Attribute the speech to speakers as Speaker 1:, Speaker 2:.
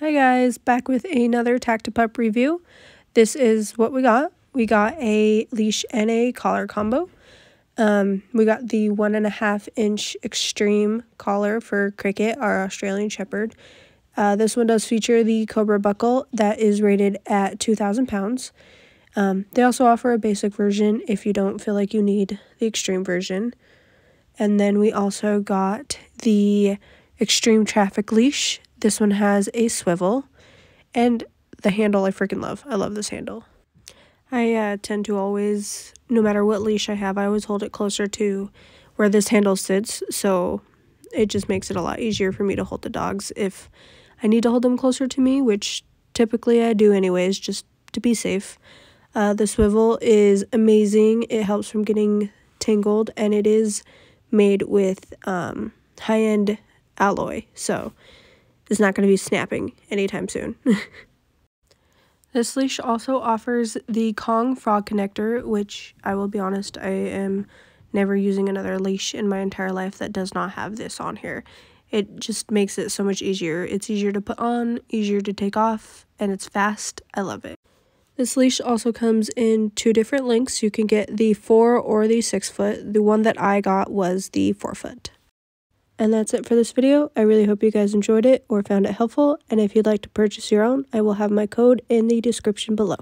Speaker 1: Hi guys, back with another Tactipup review. This is what we got. We got a leash and a collar combo. Um, we got the one and a half inch extreme collar for Cricket, our Australian Shepherd. Uh, this one does feature the Cobra buckle that is rated at 2,000 pounds. Um, they also offer a basic version if you don't feel like you need the extreme version. And then we also got the extreme traffic leash this one has a swivel and the handle I freaking love. I love this handle. I uh, tend to always, no matter what leash I have, I always hold it closer to where this handle sits. So it just makes it a lot easier for me to hold the dogs if I need to hold them closer to me, which typically I do anyways, just to be safe. Uh, the swivel is amazing. It helps from getting tangled and it is made with um, high-end alloy. So is not going to be snapping anytime soon. this leash also offers the Kong frog connector, which I will be honest, I am never using another leash in my entire life that does not have this on here. It just makes it so much easier. It's easier to put on, easier to take off, and it's fast. I love it. This leash also comes in two different lengths. You can get the 4 or the 6 foot. The one that I got was the 4 foot. And that's it for this video. I really hope you guys enjoyed it or found it helpful. And if you'd like to purchase your own, I will have my code in the description below.